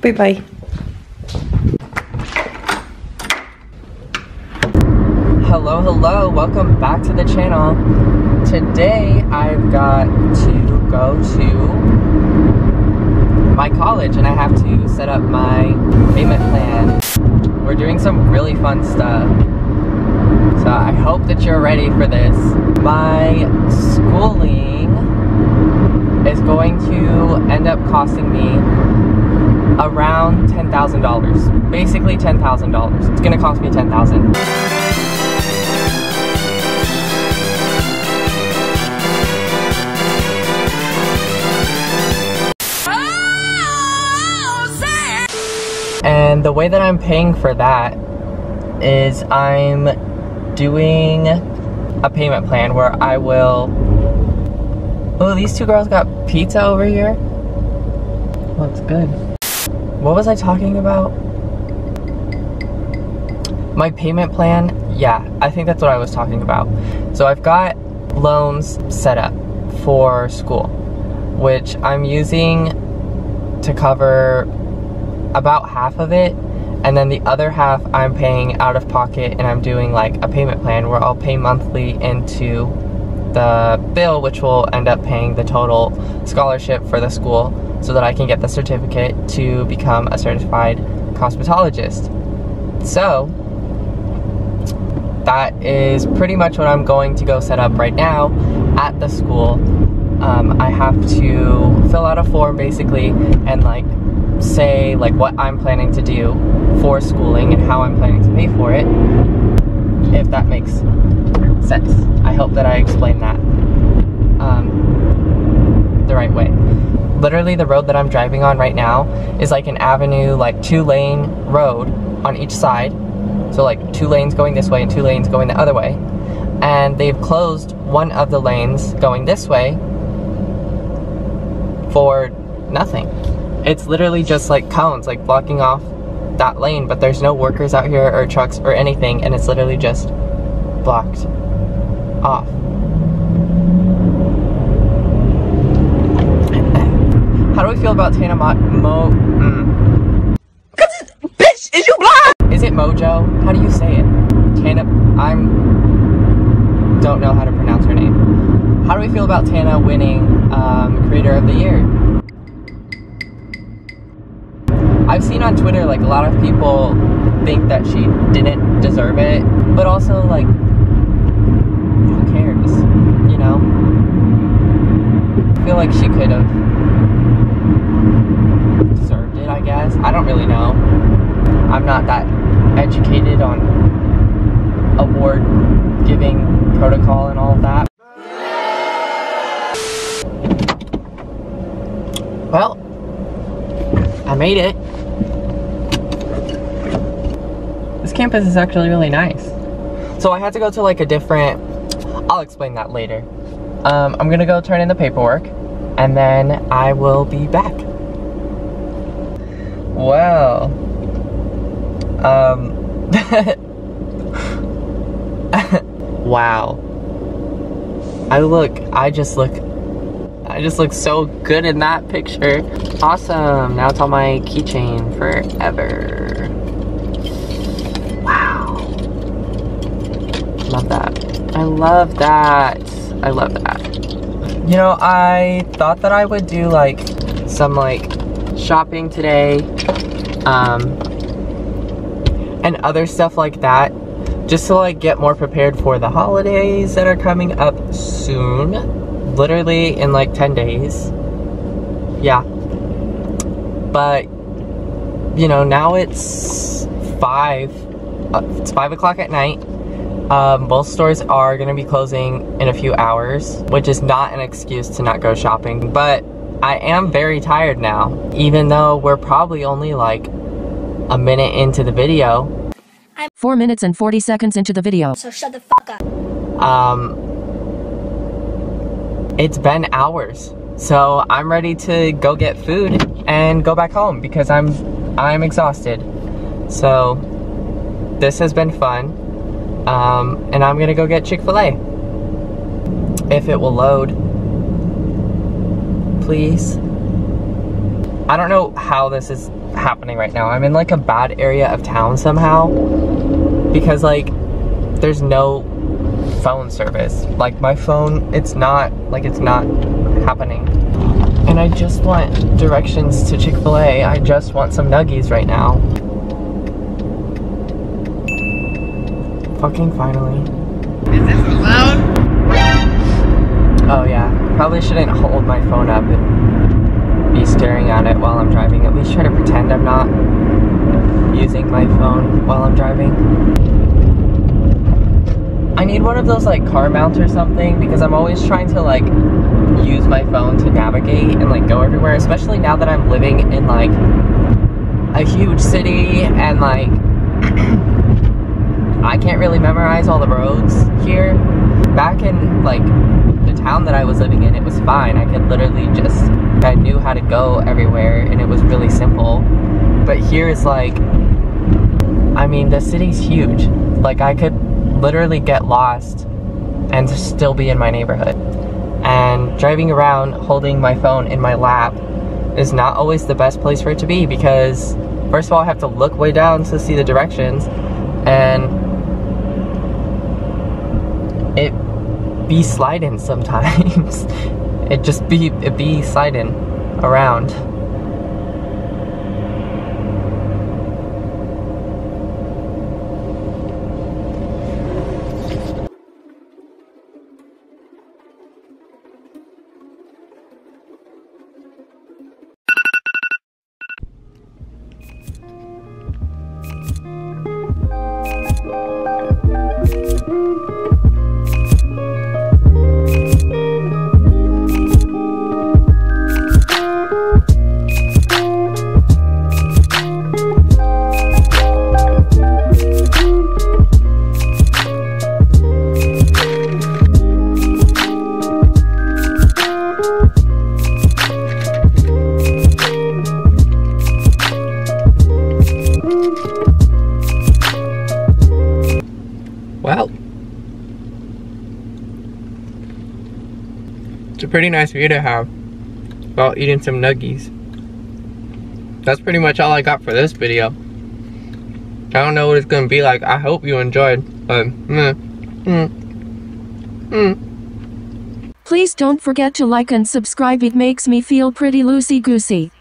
Bye-bye. Hello, hello, welcome back to the channel. Today I've got to go to my college and I have to set up my payment plan. We're doing some really fun stuff. So I hope that you're ready for this. My schooling is going to end up costing me around $10,000. Basically $10,000. It's gonna cost me 10,000. And the way that I'm paying for that is I'm doing a payment plan where I will. Oh, these two girls got pizza over here. Looks good. What was I talking about? My payment plan? Yeah, I think that's what I was talking about. So I've got loans set up for school, which I'm using to cover about half of it and then the other half I'm paying out of pocket and I'm doing like a payment plan where I'll pay monthly into the bill which will end up paying the total scholarship for the school so that I can get the certificate to become a certified cosmetologist. So that is pretty much what I'm going to go set up right now at the school. Um, I have to fill out a form basically and like say like what I'm planning to do for schooling and how I'm planning to pay for it, if that makes sense. I hope that I explained that um, the right way. Literally the road that I'm driving on right now is like an avenue, like two lane road on each side. So like two lanes going this way and two lanes going the other way. And they've closed one of the lanes going this way for nothing. It's literally just like cones, like blocking off that lane, but there's no workers out here or trucks or anything, and it's literally just blocked off. Do we feel about Tana Mo? Mo mm. Bitch, is you blind? Is it Mojo? How do you say it? Tana. I'm. Don't know how to pronounce her name. How do we feel about Tana winning um, Creator of the Year? I've seen on Twitter like a lot of people think that she didn't deserve it, but also like who cares? You know? I feel like she could have deserved it, I guess. I don't really know. I'm not that educated on award giving protocol and all of that. Well, I made it. This campus is actually really nice. So I had to go to like a different, I'll explain that later. Um, I'm gonna go turn in the paperwork and then I will be back. Well, um, wow. I look, I just look, I just look so good in that picture. Awesome, now it's on my keychain forever. Wow. Love that. I love that. I love that. You know, I thought that I would do like some like shopping today um, and other stuff like that just to like get more prepared for the holidays that are coming up soon. Literally in like 10 days. Yeah. But you know now it's five uh, it's five o'clock at night. Um, both stores are to be closing in a few hours which is not an excuse to not go shopping but I am very tired now even though we're probably only like a minute into the video I'm 4 minutes and 40 seconds into the video. So shut the fuck up. um, it's been hours. So I'm ready to go get food and go back home because I'm I'm exhausted. So this has been fun. Um, and I'm gonna go get Chick-fil-A. If it will load. Please. I don't know how this is happening right now. I'm in like a bad area of town somehow because like there's no phone service. Like my phone, it's not like it's not happening. And I just want directions to Chick-fil-A. I just want some nuggies right now. Fucking finally. Is this allowed? Oh yeah, probably shouldn't hold my phone up and be staring at it while I'm driving. At least try to pretend I'm not using my phone while I'm driving. I need one of those like car mounts or something because I'm always trying to like use my phone to navigate and like go everywhere, especially now that I'm living in like a huge city and like I can't really memorize all the roads here. Back in like town that I was living in, it was fine. I could literally just, I knew how to go everywhere and it was really simple. But here is like, I mean, the city's huge. Like I could literally get lost and still be in my neighborhood. And driving around holding my phone in my lap is not always the best place for it to be because first of all, I have to look way down to see the directions and it be sliding sometimes. it just be it be sliding around. Pretty nice view to have while eating some nuggies. That's pretty much all I got for this video. I don't know what it's gonna be like. I hope you enjoyed, but mm, mm, mm. Please don't forget to like and subscribe. It makes me feel pretty loosey goosey.